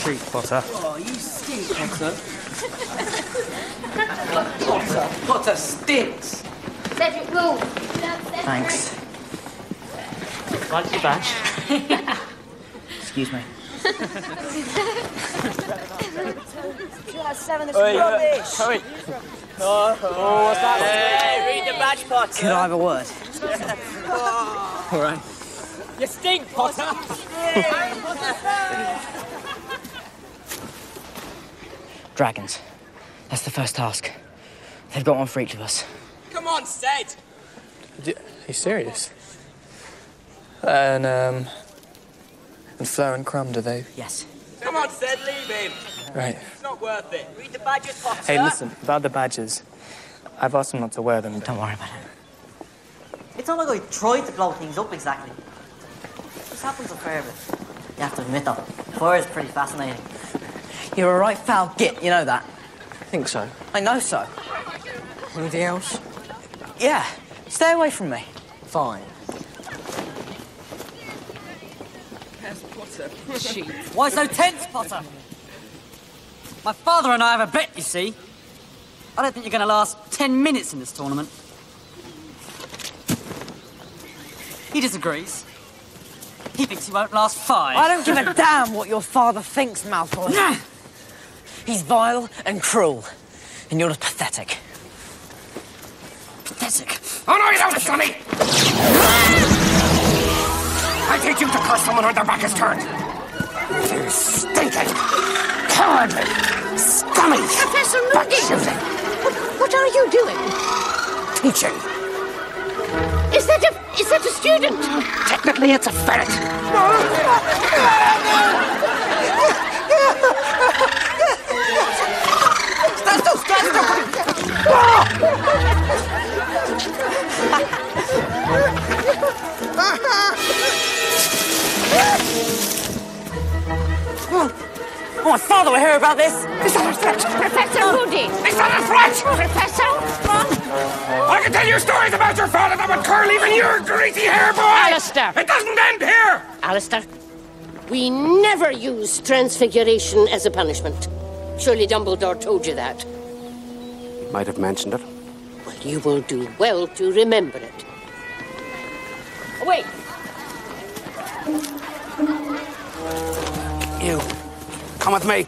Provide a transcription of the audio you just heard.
treat, Potter. Oh, you stink, Potter. Potter, Potter stinks. Cedric, move. Thanks. Like your badge. Excuse me. Seven, this is rubbish. Hurry. Oh, oh, what's that? Hey, read the badge, Potter. Could I have a word? All right. You stink, Potter. Dragons. That's the first task. They've got one for each of us. Come on, Ced. Are you serious? And, um... And Fleur and Krum, do they? Yes. Come on, Ced, leave him. Right. It's not worth it. Read the badges, Potter. Hey, listen, about the badges. I've asked them not to wear them. Don't worry about it. It's not like I tried to blow things up exactly. This happens a fair bit. You have to admit though, fire is pretty fascinating. You're a right foul git, you know that. I think so. I know so. Anything else? Yeah. Stay away from me. Fine. Potter. Why so tense, Potter? My father and I have a bet, you see. I don't think you're going to last ten minutes in this tournament. He disagrees. He thinks you won't last five. I don't give a damn what your father thinks, Malfoy. He's vile and cruel, and you're just pathetic. Pathetic. Oh, no, you don't, Sonny! I teach you to curse someone when their back is turned. You stinking, cowardly, scummy, Professor butt Moody! shooting, What are you doing? teaching. Is that a is that a student? Technically, it's a ferret. Oh, my father will hear about this. Is that a threat? Professor Moody! Is that a threat? Professor? I can tell you stories about your father that would curl even your greasy hair, boy! Alastor. It doesn't end here! Alastor, we never use transfiguration as a punishment. Surely Dumbledore told you that. He might have mentioned it. Well, you will do well to remember it. Wait. You. Come with me.